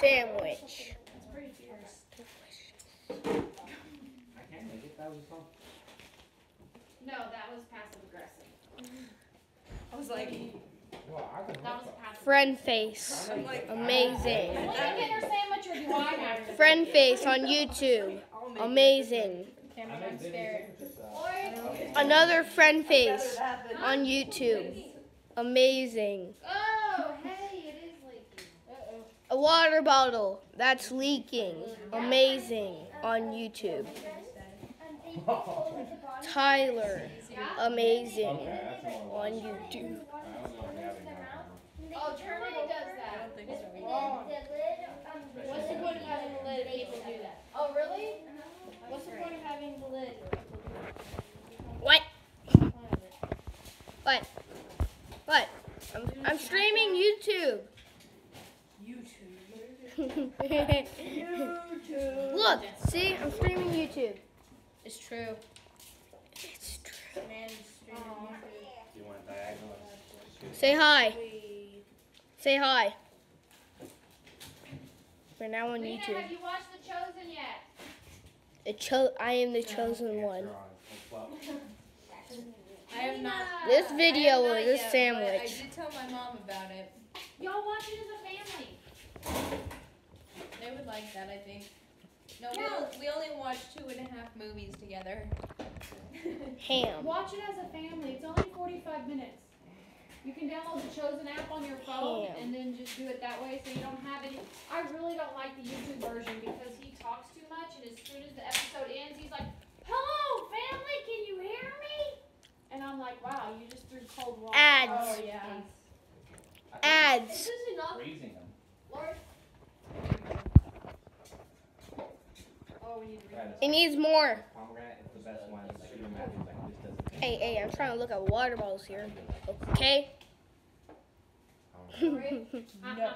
sandwich. It's pretty fierce. I can't make it. That was fun. No, that was passive aggressive. I was like, Well, I can That was. Friend face. Like, ah. Amazing. Will you get her sandwich or do I have to? Friend face on YouTube. I'll make it. Amazing. I make video sandwiches, Another friend face on YouTube. Amazing. Oh, hey, it is leaking. Uh-oh. A water bottle that's leaking. Amazing on YouTube. Tyler. Amazing Okay, that's the one. on YouTube. I don't know if we have it now. Oh, Terminator does I don't think so. What's the point of having the lid if people do that? Oh, really? What's the point of having the lid? What? What? What? I'm, I'm streaming YouTube. YouTube. YouTube. Look, see, I'm streaming YouTube. It's true. It's true. Man, streaming YouTube. Do you want a diagonal? Say hi. Say hi. We're now on Lena, YouTube. have you watched The Chosen yet? The cho- I am the chosen one. on it. Well, I have not. This video have not was a yet, but I sandwich. did tell my mom about it. Y'all watch it as a family. They would like that, I think. No, we, only, we only watched two and a half movies together. Ham. Watch it as a family. It's only 45 minutes. You can download the Chosen app on your phone Damn. and then just do it that way so you don't have any. I really don't like the YouTube version because he talks too much and as soon as the episode ends, he's like, Hello, family, can you hear me? And I'm like, wow, you just threw cold water. Ads. Oh, yeah. Ads. This is enough. Freezing them. Lord. Oh, we need to read That is- It needs more. Pomegranate is the best one. Shoot 'em at me like this doesn't. Hey, hey, I'm trying to look at water bottles here. Okay? No.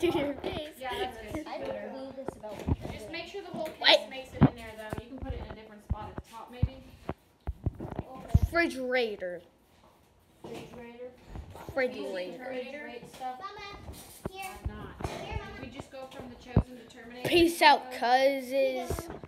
to your face. Yeah, that's good. I don't this about Just make sure the whole case What? makes it in there though. You can put it in a different spot at the top maybe. Refrigerator. Refrigerator. Refrigerator. Refrigerator stuff. Mama, here, Peace out, cuzes.